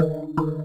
you